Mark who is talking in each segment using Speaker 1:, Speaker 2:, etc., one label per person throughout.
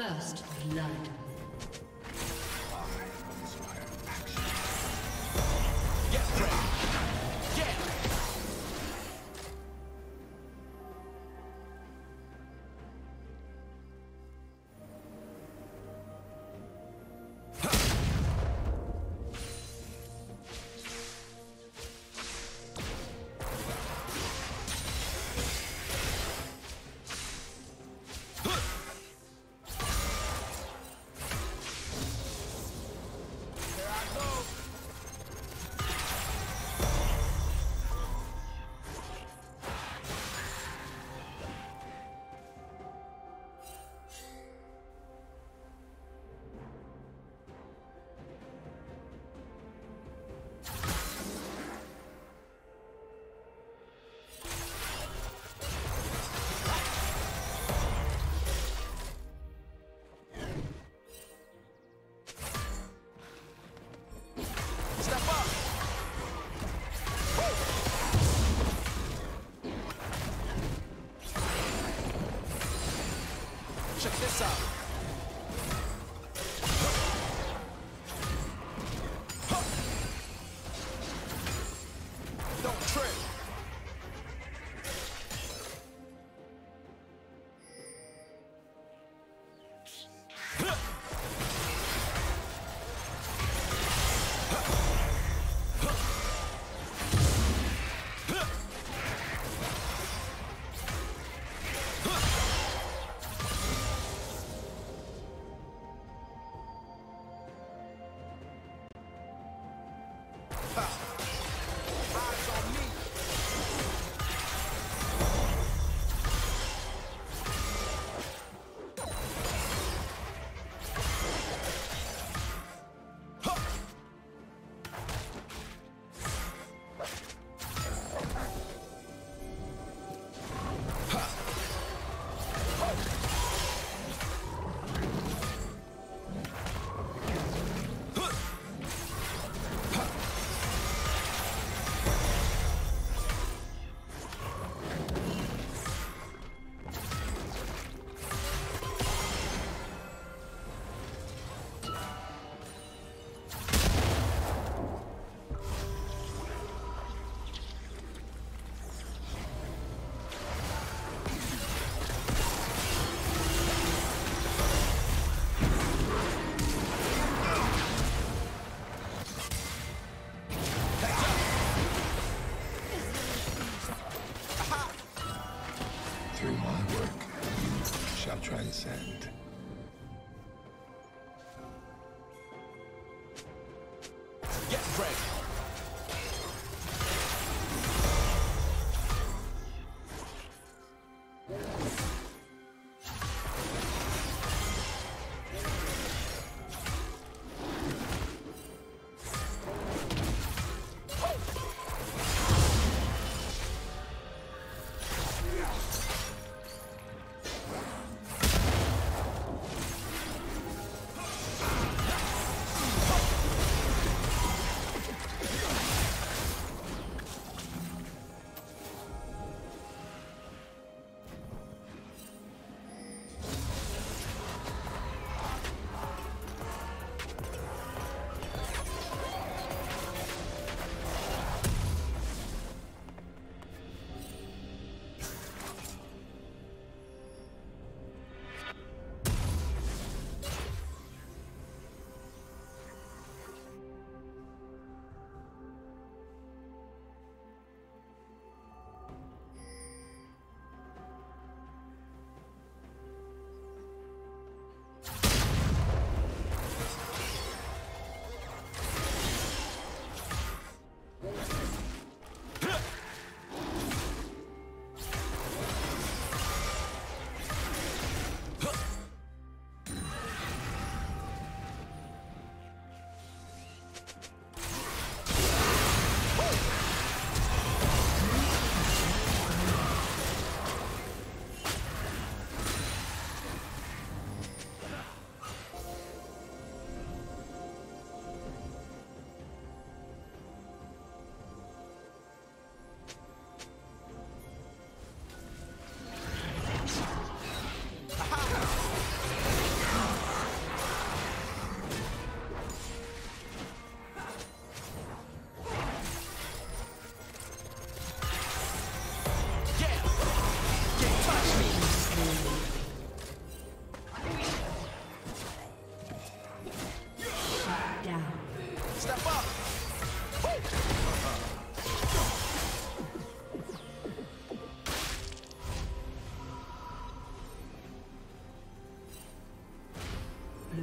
Speaker 1: First blood. What's up? Huh!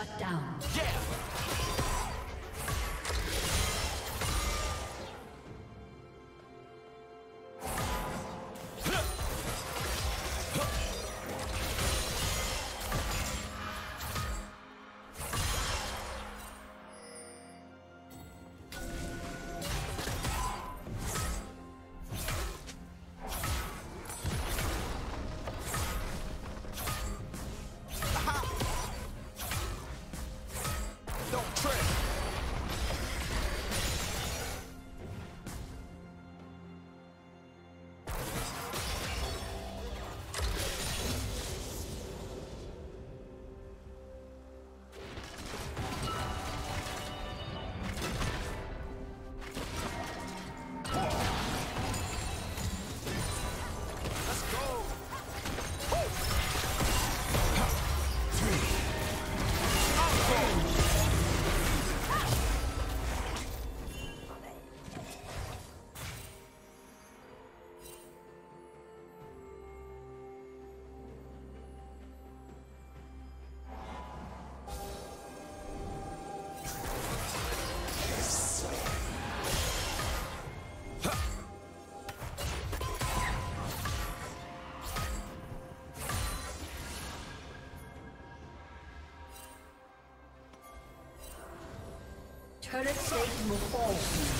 Speaker 2: Shut down.
Speaker 1: Yeah.
Speaker 2: Turret plate will fall soon.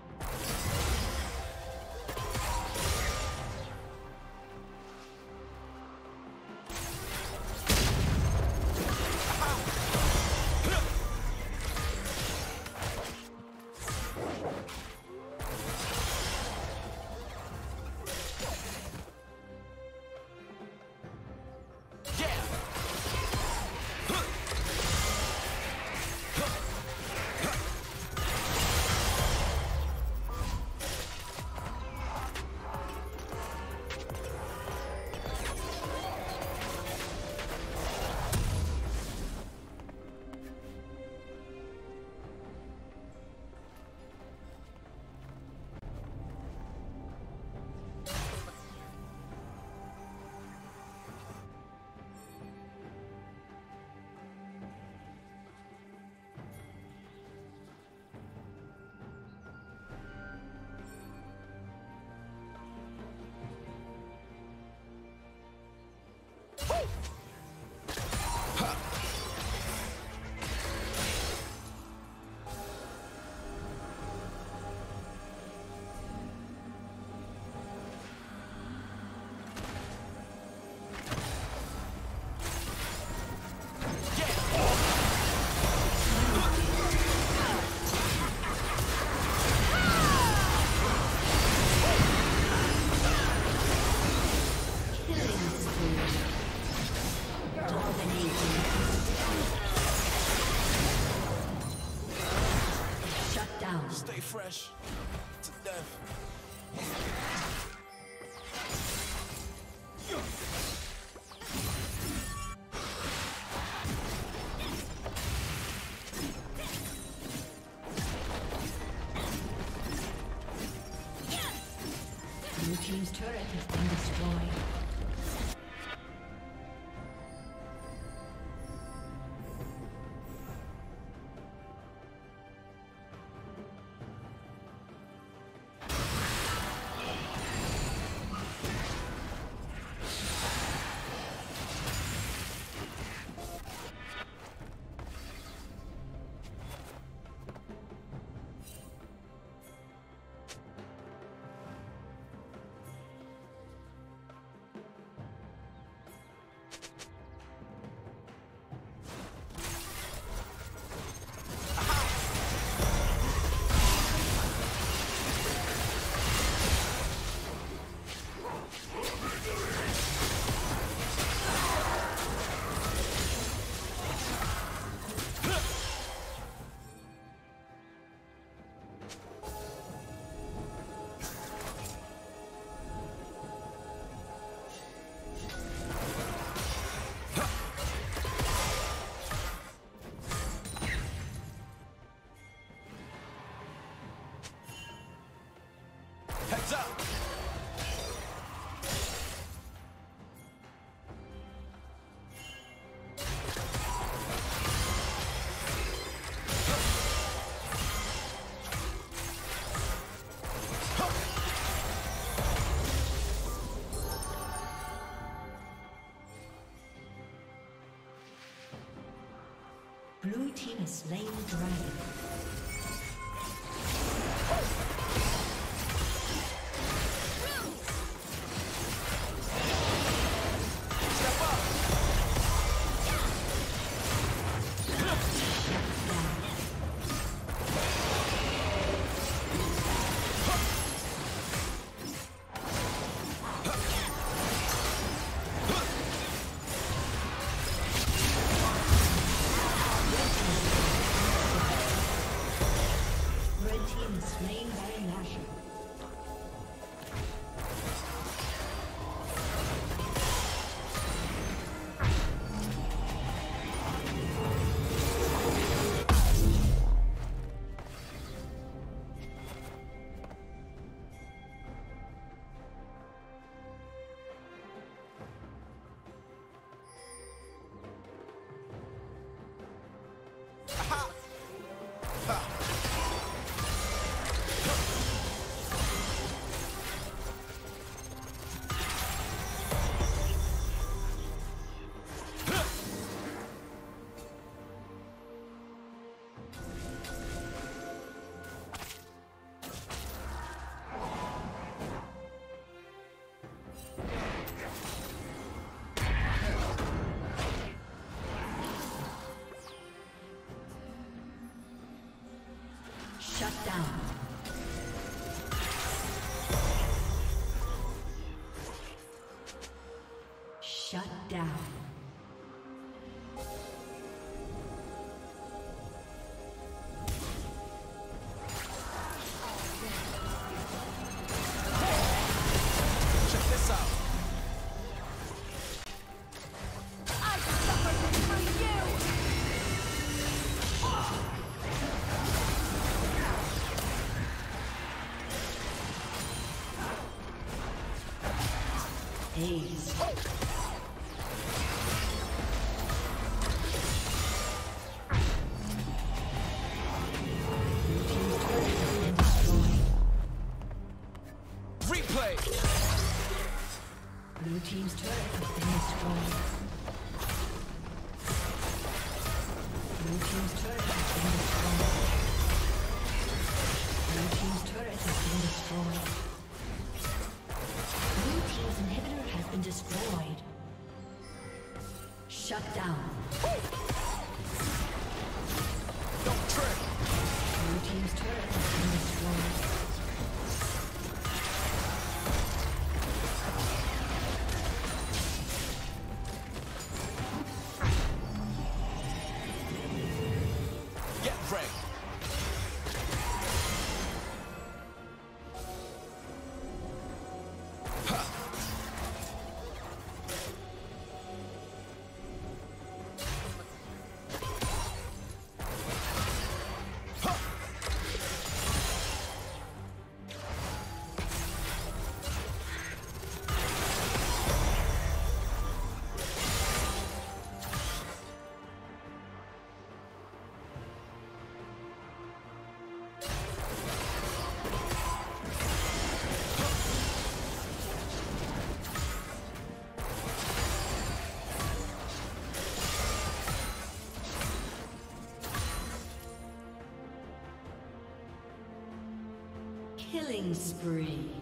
Speaker 1: Fresh to death.
Speaker 2: Blue team's turret has been destroyed.
Speaker 1: comes up.
Speaker 2: Blue team has slain the dragon. down. Ace. Killing spree.